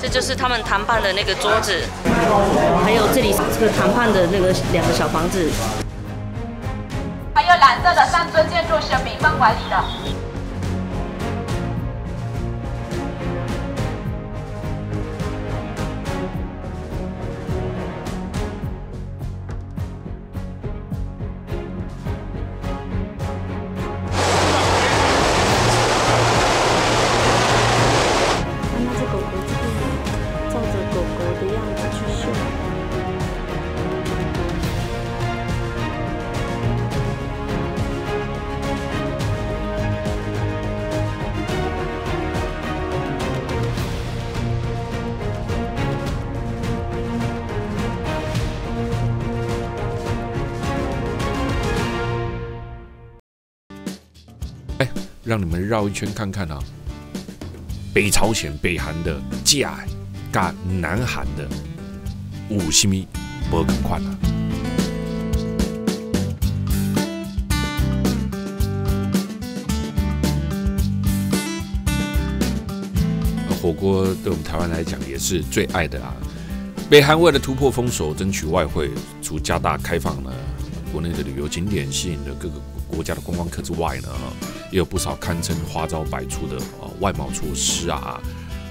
这就是他们谈判的那个桌子，还有这里这个谈判的那个两个小房子，还有蓝色的三尊建筑是美方管理的。让你们绕一圈看看啊！北朝鲜、北韩的架，跟南韩的五十米不更快了。火锅对我们台湾来讲也是最爱的啊！北韩为了突破封锁，争取外汇，除加大开放呢国内的旅游景点，吸引了各个国家的观光客之外呢。也有不少堪称花招百出的呃外贸措施啊，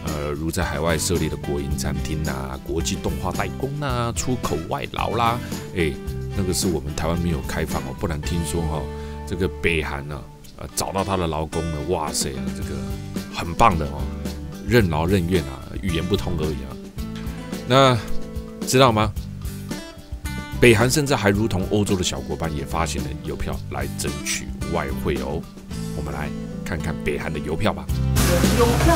呃，如在海外设立的国营餐厅啊，国际动画代工啊，出口外劳啦，哎，那个是我们台湾没有开放哦，不然听说哈，这个北韩呢，呃，找到他的劳工呢，哇塞，这个很棒的哦，任劳任怨啊，语言不通而已啊。那知道吗？北韩甚至还如同欧洲的小国般，也发行了邮票来争取外汇哦。我们来看看北韩的邮票吧。邮票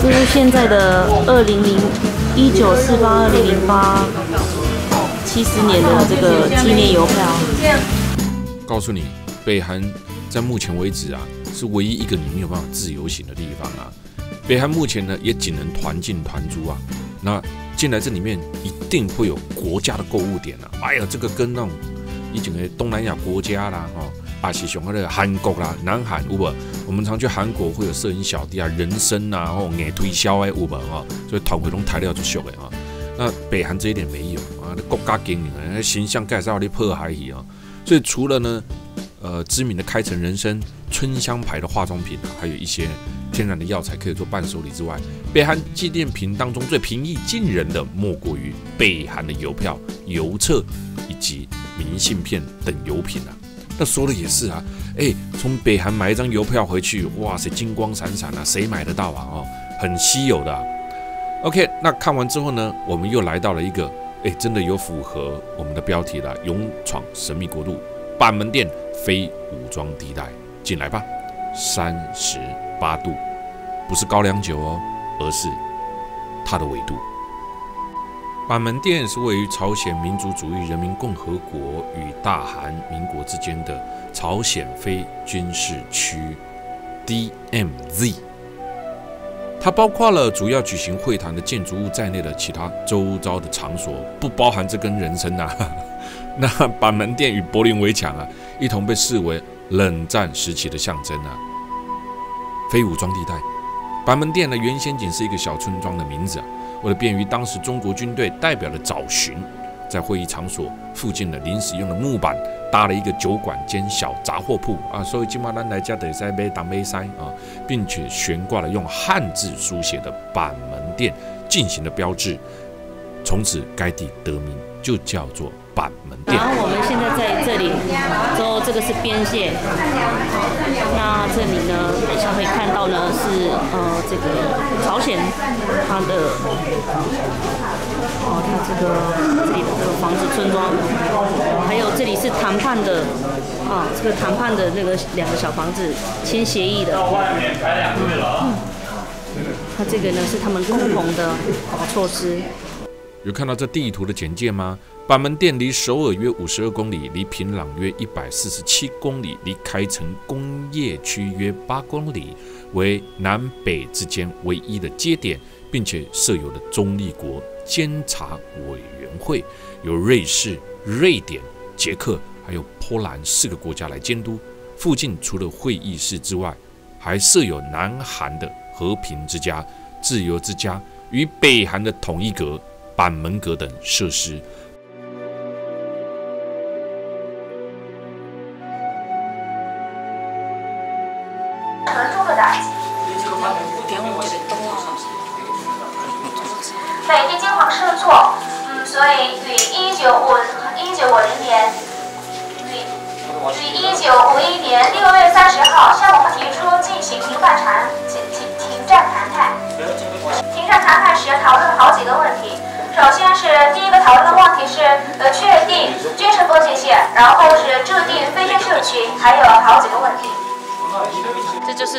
这是现在的二零零一九四八二零零八七十年的这个纪念邮票。告诉你，北韩在目前为止啊，是唯一一个你没有办法自由行的地方啊。北韩目前呢，也仅能团进团租啊。那进来这里面一定会有国家的购物点啊。哎呀，这个跟那种。以前的东南亚国家啦，哈，巴西、熊的韩国啦，南韩有无？我们常去韩国会有摄影小弟啊，人参啊，然后眼推销诶，有无？哈，所以团回龙材料就俗的啊。那北韩这一点没有啊，国家经营啊，形象介绍的破海去啊。所以除了呢，呃，知名的开城人参、春香牌的化妆品啊，还有一些天然的药材可以做伴手礼之外，北韩纪念品当中最平易近人的，莫过于北韩的邮票、邮册以及。明信片等邮品啊，那说的也是啊，哎，从北韩买一张邮票回去，哇塞，金光闪闪啊，谁买得到啊？哦，很稀有的。OK，那看完之后呢，我们又来到了一个，哎，真的有符合我们的标题了，勇闯神秘国度，板门店非武装地带，进来吧。三十八度，不是高粱酒哦，而是它的纬度。板门店是位于朝鲜民主主义人民共和国与大韩民国之间的朝鲜非军事区 （DMZ）。它包括了主要举行会谈的建筑物在内的其他周遭的场所，不包含这根人参呐。那板门店与柏林围墙啊，一同被视为冷战时期的象征啊。非武装地带，板门店呢，原先仅是一个小村庄的名字啊。为了便于当时中国军队代表的找寻，在会议场所附近的临时用的木板搭了一个酒馆兼小杂货铺啊，所以金马兰来家得塞杯当杯塞啊，并且悬挂了用汉字书写的板门店进行的标志，从此该地得名就叫做板门店。然后我们现在在这里，之后这个是边线，那这里呢，等一下会看到呢是呃这个朝鲜。它的哦，它这个这里的这个房子村庄，还有这里是谈判的啊，这个谈判的那个两个小房子签协议的。嗯，它这个呢是他们共同的措施。有看到这地图的简介吗？板门店离首尔约五十二公里，离平壤约一百四十七公里，离开城工业区约八公里，为南北之间唯一的接点。并且设有了中立国监察委员会，由瑞士、瑞典、捷克还有波兰四个国家来监督。附近除了会议室之外，还设有南韩的和平之家、自由之家与北韩的统一阁、板门阁等设施。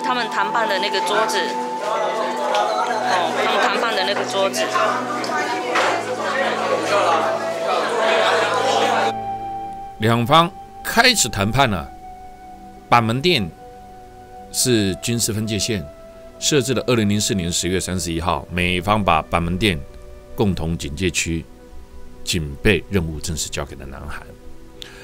他们谈判的那个桌子，哦，他们谈判的那个桌子。两方开始谈判了。板门店是军事分界线，设置了二零零四年十月三十一号，美方把板门店共同警戒区警备任务正式交给了南韩。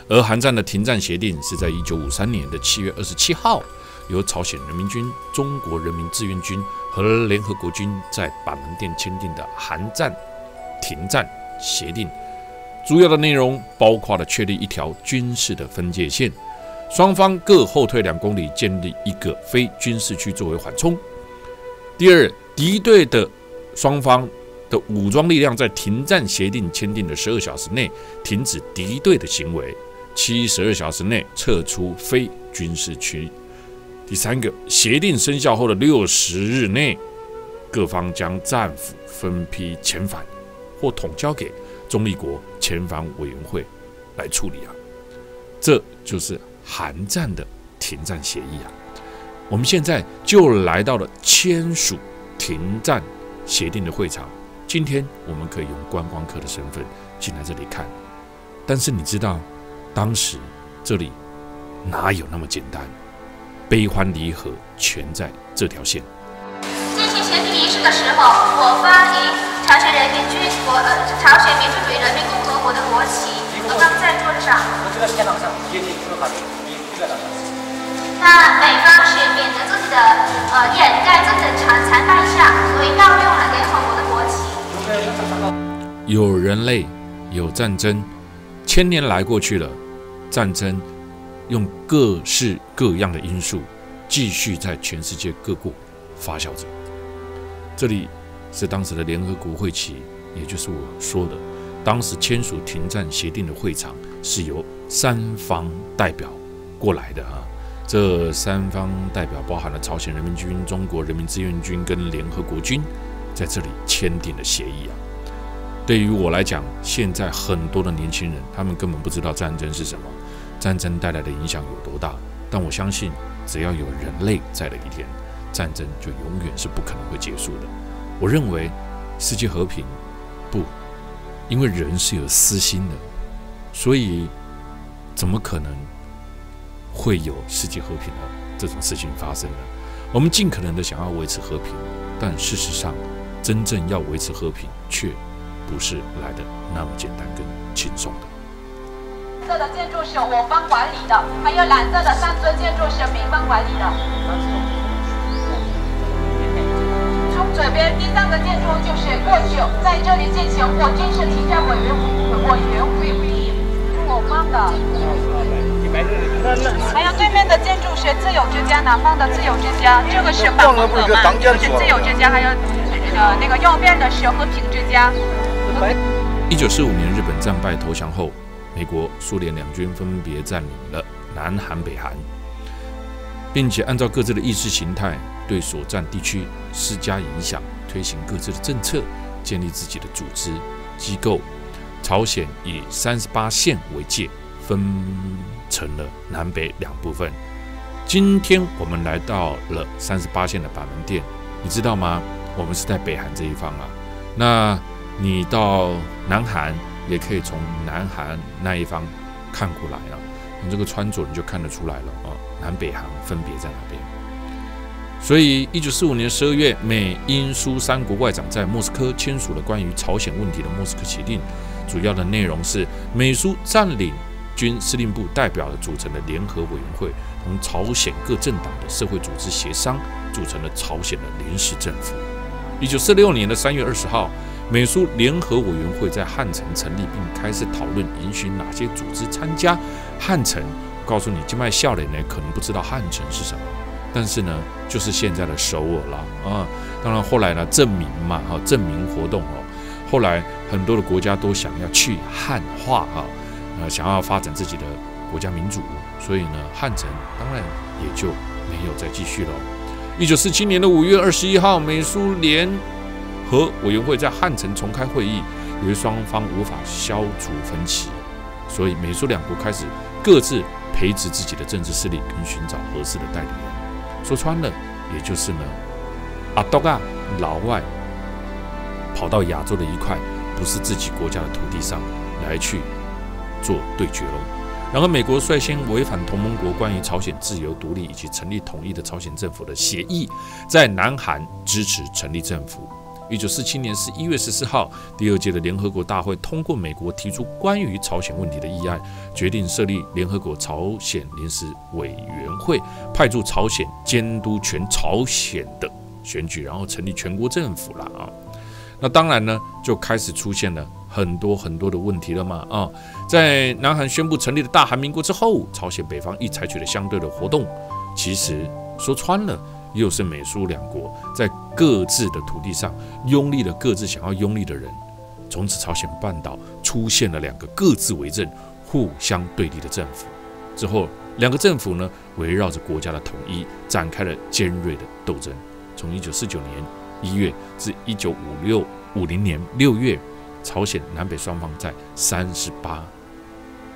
而韩战的停战协定是在一九五三年的七月二十七号，由朝鲜人民军、中国人民志愿军和联合国军在板门店签订的韩战停战协定。主要的内容包括了确立一条军事的分界线，双方各后退两公里，建立一个非军事区作为缓冲。第二，敌对的双方的武装力量在停战协定签订的十二小时内停止敌对的行为，七十二小时内撤出非军事区。第三个，协定生效后的六十日内，各方将战俘分批遣返或统交给。中立国遣返委员会来处理啊，这就是韩战的停战协议啊。我们现在就来到了签署停战协定的会场。今天我们可以用观光客的身份进来这里看，但是你知道，当时这里哪有那么简单？悲欢离合全在这条线。进行协定仪式的时候，我方以。朝鲜人民军国呃，朝鲜民主主义人民共和国的国旗都放在桌子上。那美方是免得自己的呃掩盖自己的残残败相，所以盗用了联合国的国旗。有人类，有战争，千年来过去了，战争用各式各样的因素继续在全世界各国发酵着。这里。是当时的联合国会旗，也就是我说的，当时签署停战协定的会场是由三方代表过来的啊。这三方代表包含了朝鲜人民军、中国人民志愿军跟联合国军，在这里签订了协议啊。对于我来讲，现在很多的年轻人，他们根本不知道战争是什么，战争带来的影响有多大。但我相信，只要有人类在的一天，战争就永远是不可能会结束的。我认为世界和平不，因为人是有私心的，所以怎么可能会有世界和平呢这种事情发生呢？我们尽可能的想要维持和平，但事实上，真正要维持和平，却不是来的那么简单跟轻松的。色的建筑是我方管理的，还有蓝色的三尊建筑是民方管理的。左边第三个建筑就是过去在这里进行过军事停战委员委员会会议，我方的。还有对面的建筑是自由之家，南方的自由之家，这个是板门阁嘛，是自由之家，还有呃那个右边的是和平之家。一九四五年日本战败投降后，美国、苏联两军分别占领了南韩、北韩，并且按照各自的意识形态。对所占地区施加影响，推行各自的政策，建立自己的组织机构。朝鲜以三十八线为界，分成了南北两部分。今天我们来到了三十八线的板门店，你知道吗？我们是在北韩这一方啊。那你到南韩也可以从南韩那一方看过来啊。从这个穿着你就看得出来了啊。南北韩分别在哪边？所以，一九四五年十二月，美英苏三国外长在莫斯科签署了关于朝鲜问题的莫斯科协定。主要的内容是，美苏占领军司令部代表组成的联合委员会，同朝鲜各政党的社会组织协商，组成了朝鲜的临时政府。一九四六年的三月二十号，美苏联合委员会在汉城成立，并开始讨论允许哪些组织参加。汉城，告诉你，金麦笑脸呢，可能不知道汉城是什么，但是呢，就是现在的首尔了啊。当然后来呢，证明嘛，哈，证明活动哦。后来很多的国家都想要去汉化啊，呃，想要发展自己的国家民主，所以呢，汉城当然也就没有再继续了。一九四七年的五月二十一号，美苏联和委员会在汉城重开会议，由于双方无法消除分歧，所以美苏两国开始各自培植自己的政治势力，跟寻找合适的代理人。说穿了，也就是呢，阿多嘎老外。跑到亚洲的一块不是自己国家的土地上来去做对决喽。然而，美国率先违反同盟国关于朝鲜自由独立以及成立统一的朝鲜政府的协议，在南韩支持成立政府。一九四七年十一月十四号，第二届的联合国大会通过美国提出关于朝鲜问题的议案，决定设立联合国朝鲜临时委员会，派驻朝鲜监督全朝鲜的选举，然后成立全国政府了啊。那当然呢，就开始出现了很多很多的问题了嘛啊！在南韩宣布成立了大韩民国之后，朝鲜北方亦采取了相对的活动。其实说穿了，又是美苏两国在各自的土地上拥立了各自想要拥立的人。从此，朝鲜半岛出现了两个各自为政、互相对立的政府。之后，两个政府呢，围绕着国家的统一展开了尖锐的斗争。从一九四九年。一月至一九五六五零年六月，朝鲜南北双方在三十八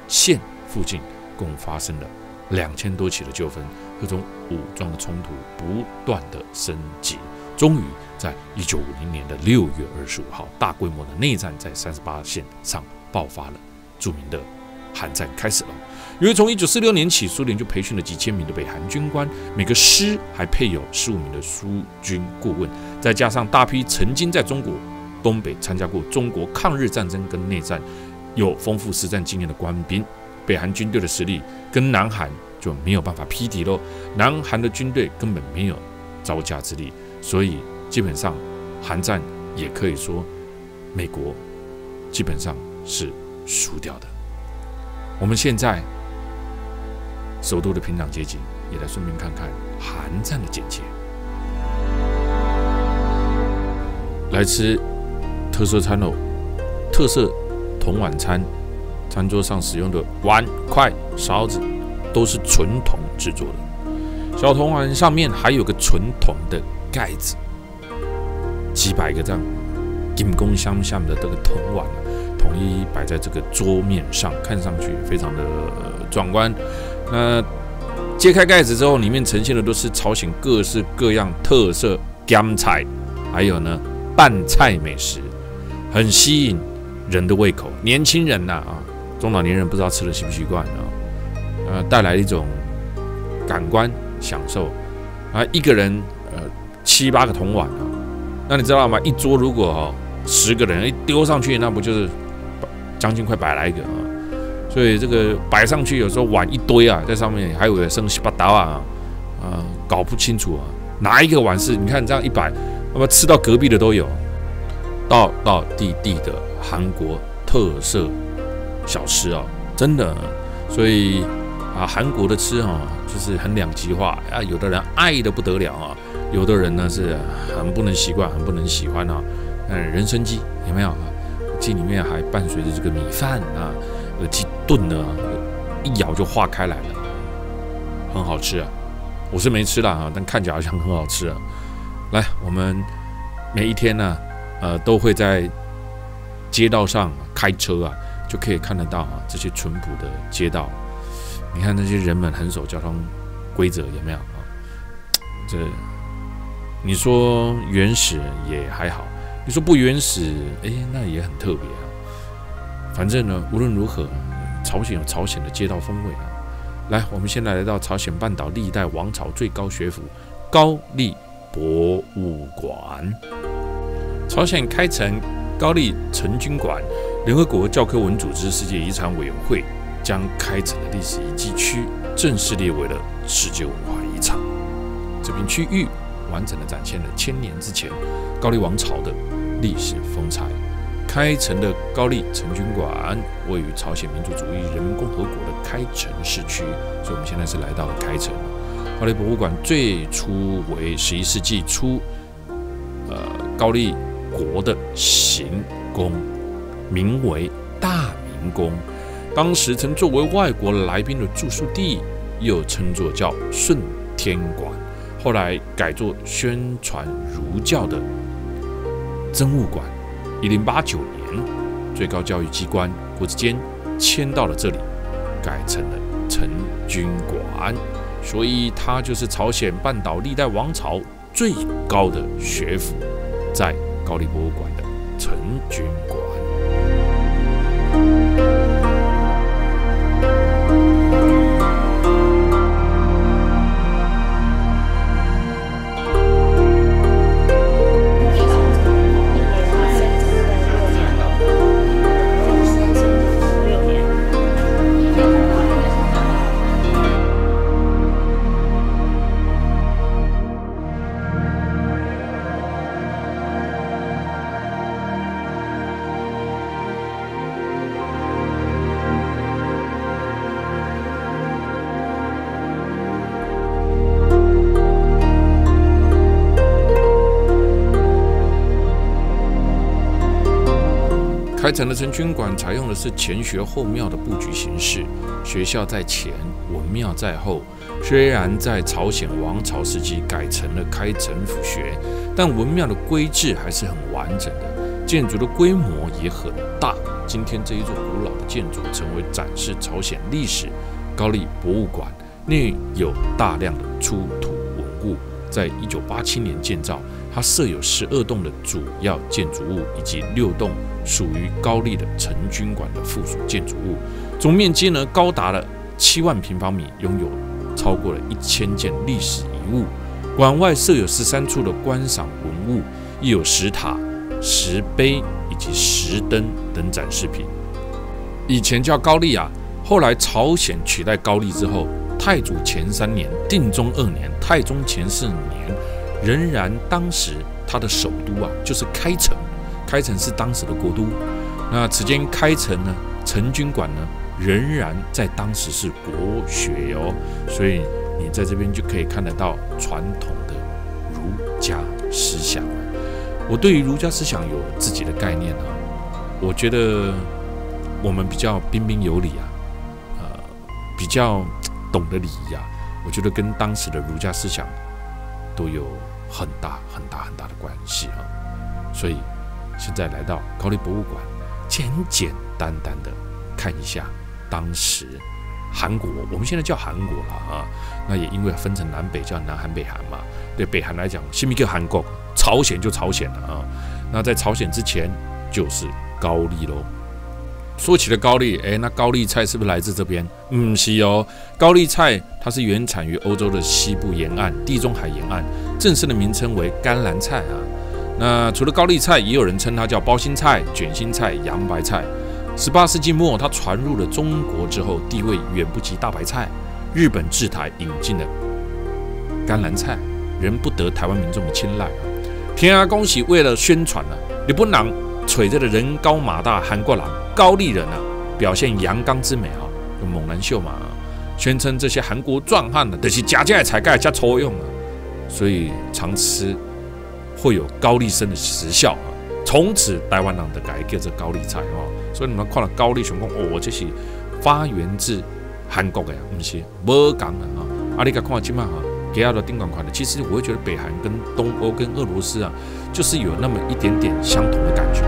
线附近共发生了两千多起的纠纷，各种武装的冲突不断的升级，终于在一九五零年的六月二十五号，大规模的内战在三十八线上爆发了，著名的韩战开始了。因为从一九四六年起，苏联就培训了几千名的北韩军官，每个师还配有十五名的苏军顾问，再加上大批曾经在中国东北参加过中国抗日战争跟内战、有丰富实战经验的官兵，北韩军队的实力跟南韩就没有办法匹敌喽。南韩的军队根本没有招架之力，所以基本上韩战也可以说美国基本上是输掉的。我们现在。首都的平壤街景，也来顺便看看韩战的简介。来吃特色餐喽，特色同晚餐，餐桌上使用的碗、筷、勺子都是纯铜制作的。小铜碗上面还有个纯铜的盖子，几百个这样金光相向的这个铜碗，统一摆在这个桌面上，看上去非常的壮观。那揭开盖子之后，里面呈现的都是朝鲜各式各样特色干菜，还有呢拌菜美食，很吸引人的胃口。年轻人呐啊，中老年人不知道吃的习不习惯啊，呃，带来一种感官享受啊。一个人呃七八个铜碗啊，那你知道吗？一桌如果哦十个人一丢上去，那不就是将近快百来个啊？所以这个摆上去，有时候碗一堆啊，在上面还有生七八刀啊，啊，搞不清楚啊，哪一个碗是？你看这样一摆，那么吃到隔壁的都有，道道地地的韩国特色小吃啊，真的。所以啊，韩国的吃啊，就是很两极化啊，有的人爱的不得了啊，有的人呢是很不能习惯，很不能喜欢啊。嗯，人参鸡有没有？鸡里面还伴随着这个米饭啊。鸡炖的，一咬就化开来了，很好吃啊！我是没吃了啊，但看起来好像很好吃啊。来，我们每一天呢，呃，都会在街道上开车啊，就可以看得到啊这些淳朴的街道。你看那些人们很守交通规则，有没有啊？这你说原始也还好，你说不原始，哎，那也很特别啊。反正呢，无论如何，朝鲜有朝鲜的街道风味啊。来，我们现在来到朝鲜半岛历代王朝最高学府高丽博物馆。朝鲜开城高丽成军馆，联合国教科文组织世界遗产委员会将开城的历史遗迹区正式列为了世界文化遗产。这片区域完整的展现了千年之前高丽王朝的历史风采。开城的高丽成军馆位于朝鲜民主主义人民共和国的开城市区，所以我们现在是来到了开城。高丽博物馆最初为十一世纪初，呃，高丽国的行宫，名为大明宫，当时曾作为外国来宾的住宿地，又称作叫顺天馆，后来改作宣传儒教的真物馆。一零八九年，最高教育机关国子监迁到了这里，改成了成军馆，所以它就是朝鲜半岛历代王朝最高的学府，在高丽博物馆的成军馆。开城的成军馆采用的是前学后庙的布局形式，学校在前，文庙在后。虽然在朝鲜王朝时期改成了开城府学，但文庙的规制还是很完整的，建筑的规模也很大。今天这一座古老的建筑成为展示朝鲜历史高丽博物馆，内有大量的出土文物。在一九八七年建造，它设有十二栋的主要建筑物，以及六栋属于高丽的陈军馆的附属建筑物，总面积呢高达了七万平方米，拥有超过了一千件历史遗物。馆外设有十三处的观赏文物，亦有石塔、石碑以及石灯等展示品。以前叫高丽啊，后来朝鲜取代高丽之后。太祖前三年、定中二年、太宗前四年，仍然当时他的首都啊，就是开城。开城是当时的国都。那此间开城呢，成军馆呢，仍然在当时是国学哦。所以你在这边就可以看得到传统的儒家思想。我对于儒家思想有自己的概念啊。我觉得我们比较彬彬有礼啊，呃，比较。懂得礼仪啊，我觉得跟当时的儒家思想都有很大很大很大的关系啊。所以现在来到高丽博物馆，简简单单的看一下当时韩国，我们现在叫韩国了啊。那也因为分成南北，叫南韩、北韩嘛。对北韩来讲，新一个韩国，朝鲜就朝鲜了啊。那在朝鲜之前就是高丽喽。说起了高丽，哎，那高丽菜是不是来自这边？嗯，是哦。高丽菜它是原产于欧洲的西部沿岸、地中海沿岸，正式的名称为甘蓝菜啊。那除了高丽菜，也有人称它叫包心菜、卷心菜、洋白菜。十八世纪末，它传入了中国之后，地位远不及大白菜。日本制台引进了甘蓝菜，仍不得台湾民众的青睐。天啊，恭喜！为了宣传呢，你不能垂着的人高马大韩国郎。高丽人啊，表现阳刚之美啊，就猛男秀嘛，宣称这些韩国壮汉呢，都是假假才盖加抽用啊，所以常吃会有高丽参的时效啊。从此台湾人的改叫做高丽菜哦，所以你们看了高丽雄公哦，这是发源自韩国的呀，不是无讲的啊。阿里个看今嘛哈，给他的定款款的，其实我会觉得北韩跟东欧跟俄罗斯啊，就是有那么一点点相同的感觉。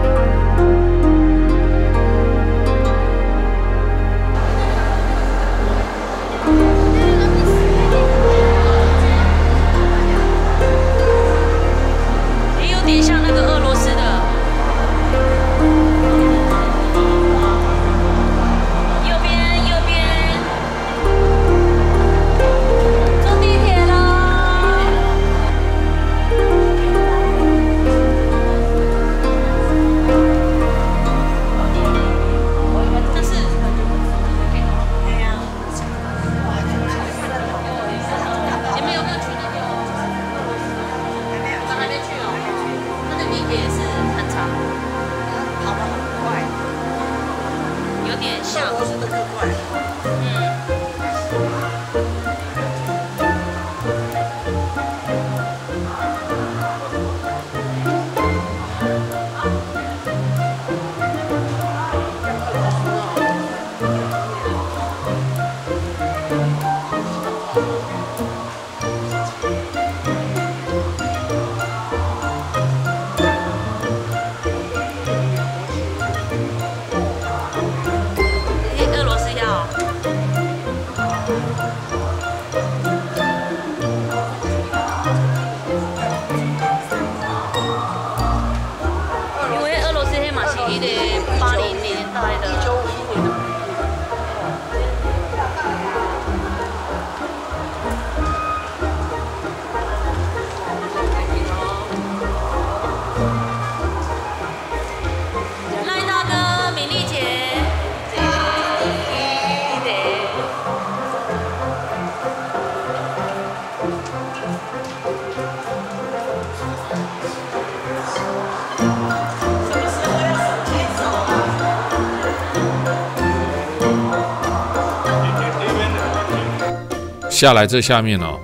下来这下面哦，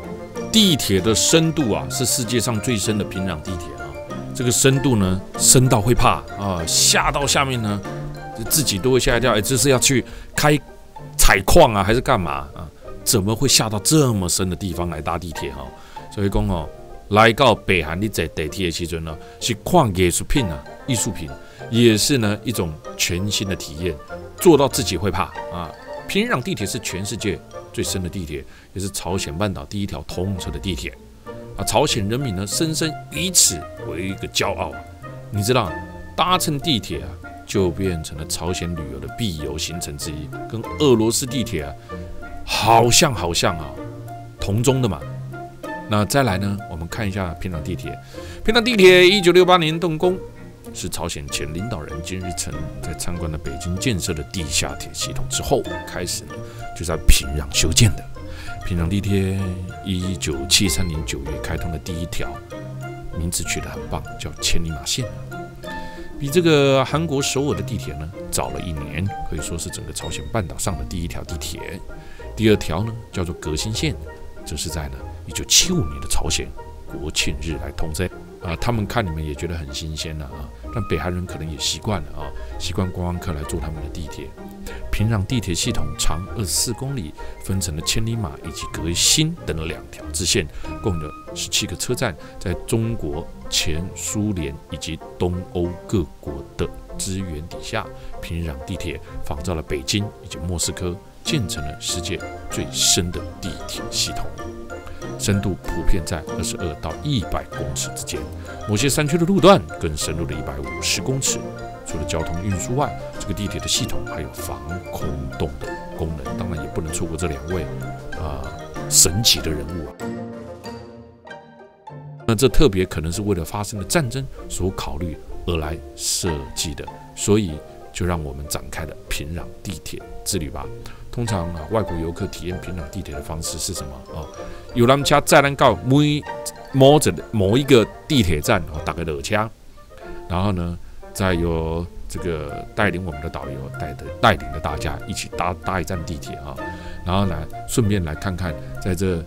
地铁的深度啊，是世界上最深的平壤地铁啊。这个深度呢，深到会怕啊，下到下面呢，自己都会吓一跳。哎，这是要去开采矿啊，还是干嘛啊？怎么会下到这么深的地方来搭地铁哈？所以讲哦，来到北韩，你在地铁的时阵呢，是矿艺术品啊，艺术品也是呢一种全新的体验，做到自己会怕啊。平壤地铁是全世界最深的地铁，也是朝鲜半岛第一条通车的地铁啊。朝鲜人民呢，深深以此为一个骄傲。你知道，搭乘地铁啊，就变成了朝鲜旅游的必游行程之一，跟俄罗斯地铁啊。好像好像啊，同宗的嘛。那再来呢？我们看一下平壤地铁。平壤地铁一九六八年动工，是朝鲜前领导人金日成在参观了北京建设的地下铁系统之后，开始呢就在平壤修建的。平壤地铁一九七三年九月开通的第一条，名字取得很棒，叫千里马线。比这个韩国首尔的地铁呢早了一年，可以说是整个朝鲜半岛上的第一条地铁。第二条呢，叫做革新线，这是在呢一九七五年的朝鲜国庆日来通车啊。他们看你们也觉得很新鲜了啊，但北韩人可能也习惯了啊，习惯观光客来坐他们的地铁。平壤地铁系统长二十四公里，分成了千里马以及革新等两条支线，共有十七个车站，在中国、前苏联以及东欧各国的支援底下，平壤地铁仿照了北京以及莫斯科。建成了世界最深的地铁系统，深度普遍在二十二到一百公尺之间，某些山区的路段更深入了一百五十公尺。除了交通运输外，这个地铁的系统还有防空洞的功能。当然，也不能错过这两位啊神奇的人物啊。那这特别可能是为了发生的战争所考虑而来设计的，所以就让我们展开了平壤地铁之旅吧。通常啊，外国游客体验平壤地铁的方式是什么啊？有他们家再能告每摸着某一个地铁站啊，打个耳枪，然后呢，再有这个带领我们的导游带的带领着大家一起搭搭一站地铁啊，然后呢，顺便来看看在这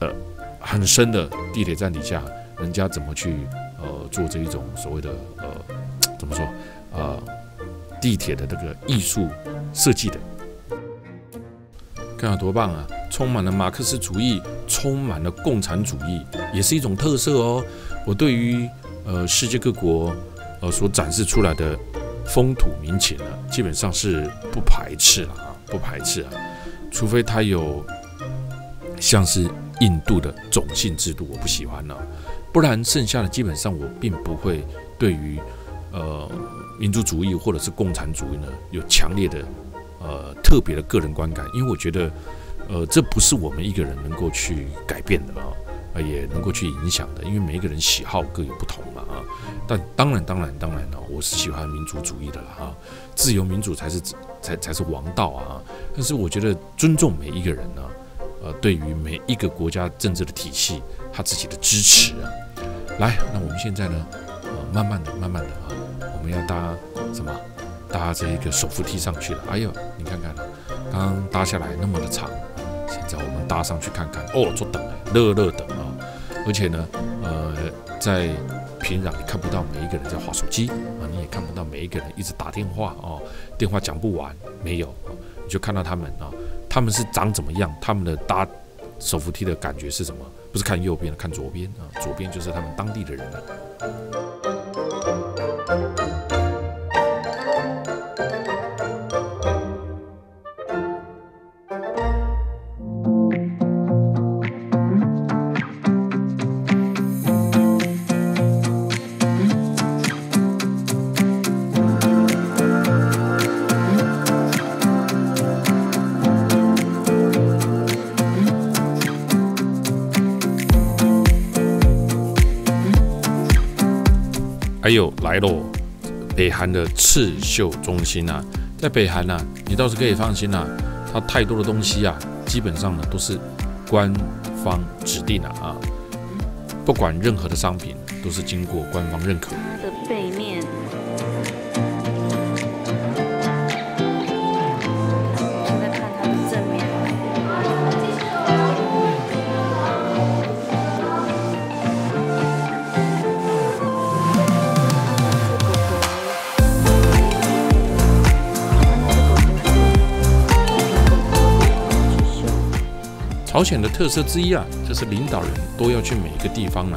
呃很深的地铁站底下，人家怎么去呃做这一种所谓的呃怎么说呃地铁的这个艺术设计的。看有多棒啊！充满了马克思主义，充满了共产主义，也是一种特色哦。我对于呃世界各国呃所展示出来的风土民情呢，基本上是不排斥了啊，不排斥啊。除非他有像是印度的种姓制度，我不喜欢呢。不然剩下的基本上我并不会对于呃民族主义或者是共产主义呢有强烈的。呃，特别的个人观感，因为我觉得，呃，这不是我们一个人能够去改变的啊，也能够去影响的，因为每一个人喜好各有不同嘛啊。但当然，当然，当然呢，我是喜欢民族主义的了啊，自由民主才是才才是王道啊。但是我觉得尊重每一个人呢，呃，对于每一个国家政治的体系，他自己的支持啊。来，那我们现在呢，慢慢的，慢慢的啊，我们要搭什么？搭这一个手扶梯上去了，哎呦，你看看，刚刚搭下来那么的长，现在我们搭上去看看，哦，坐等，乐乐等啊，而且呢，呃，在平壤你看不到每一个人在划手机啊，你也看不到每一个人一直打电话哦，电话讲不完，没有啊，你就看到他们啊，他们是长怎么样，他们的搭手扶梯的感觉是什么？不是看右边，看左边啊，左边就是他们当地的人。还有来喽，北韩的刺绣中心啊，在北韩呐，你倒是可以放心啦，它太多的东西啊，基本上呢都是官方指定的啊，不管任何的商品都是经过官方认可。的背面。现在看它的背面。朝鲜的特色之一啊，就是领导人都要去每一个地方呢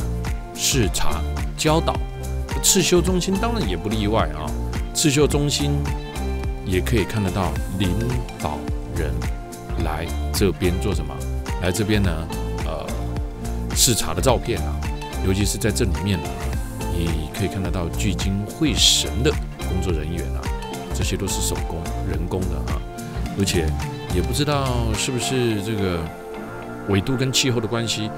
视察、教导。刺绣中心当然也不例外啊。刺绣中心也可以看得到领导人来这边做什么？来这边呢？呃，视察的照片啊，尤其是在这里面呢，你可以看得到聚精会神的工作人员啊，这些都是手工、人工的啊，而且也不知道是不是这个。纬度跟气候的关系，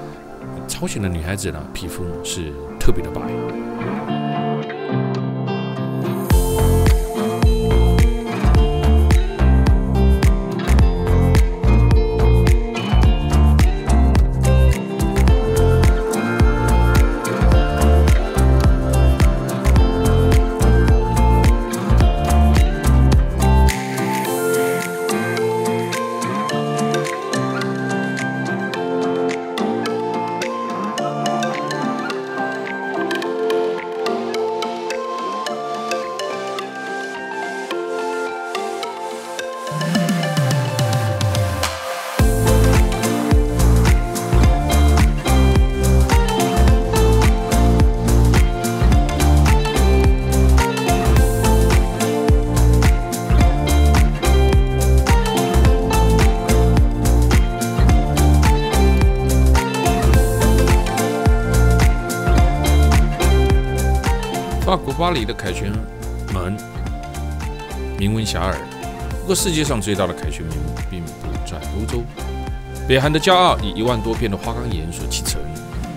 朝鲜的女孩子呢，皮肤是特别的白。的凯旋门名闻遐迩，不过世界上最大的凯旋门并不在欧洲。北韩的骄傲以一万多片的花岗岩所砌成，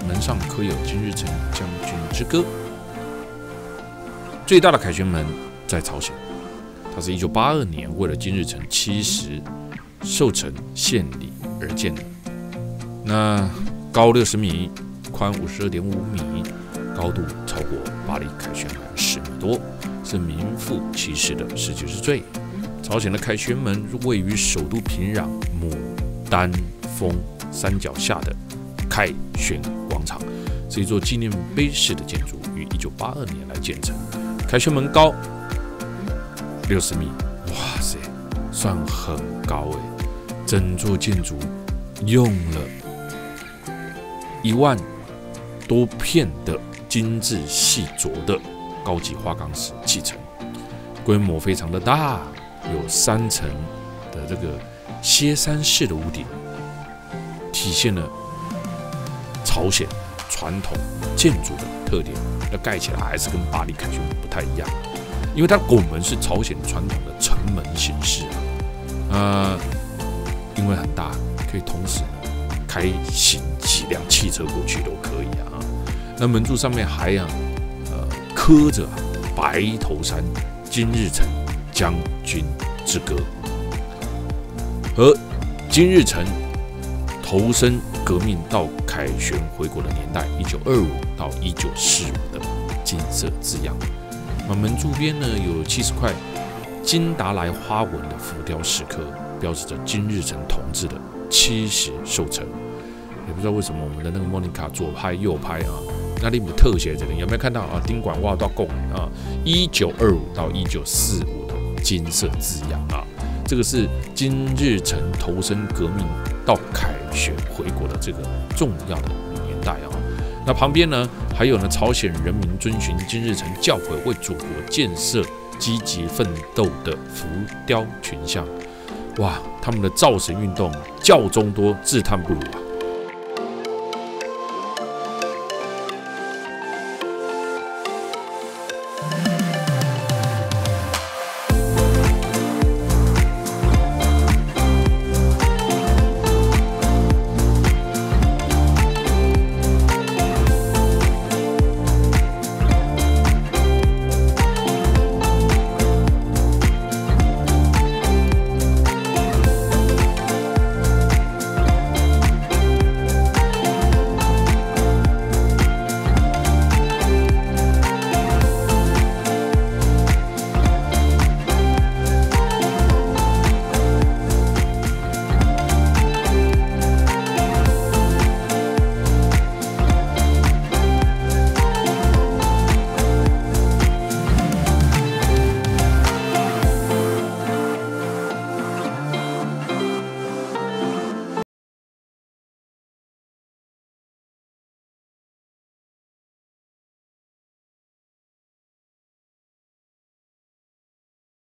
门上刻有金日成将军之歌。最大的凯旋门在朝鲜，它是一九八二年为了金日成七十寿辰献礼而建的。那高六十米，宽五十二点五米。高度超过巴黎凯旋门十米多，是名副其实的世界之最。朝鲜的凯旋门位于首都平壤牡丹峰山脚下的凯旋广场，是一座纪念碑式的建筑，于一九八二年来建成。凯旋门高六十米，哇塞，算很高诶。整座建筑用了一万多片的。精致细琢的高级花岗石砌成，规模非常的大，有三层的这个歇山式的屋顶，体现了朝鲜传统建筑的特点。那盖起来还是跟巴黎凯旋门不太一样，因为它拱门是朝鲜传统的城门形式啊，呃，因为很大，可以同时开行几辆汽车过去都可以啊。那门柱上面还啊，呃，刻着“白头山金日成将军之歌”和金日成投身革命到凯旋回国的年代（一九二五到一九四五）的金色字样。那门柱边呢，有七十块金达莱花纹的浮雕石刻，标志着金日成同志的七十寿辰。也不知道为什么我们的那个莫妮卡左拍右拍啊。那里有特写这里有没有看到啊？丁管挖到贡啊，一九二五到一九四五的金色字样啊，这个是金日成投身革命到凯旋回国的这个重要的年代啊。那旁边呢，还有呢，朝鲜人民遵循金日成教诲为祖国建设积极奋斗的浮雕群像。哇，他们的造神运动教中多，自叹不如啊。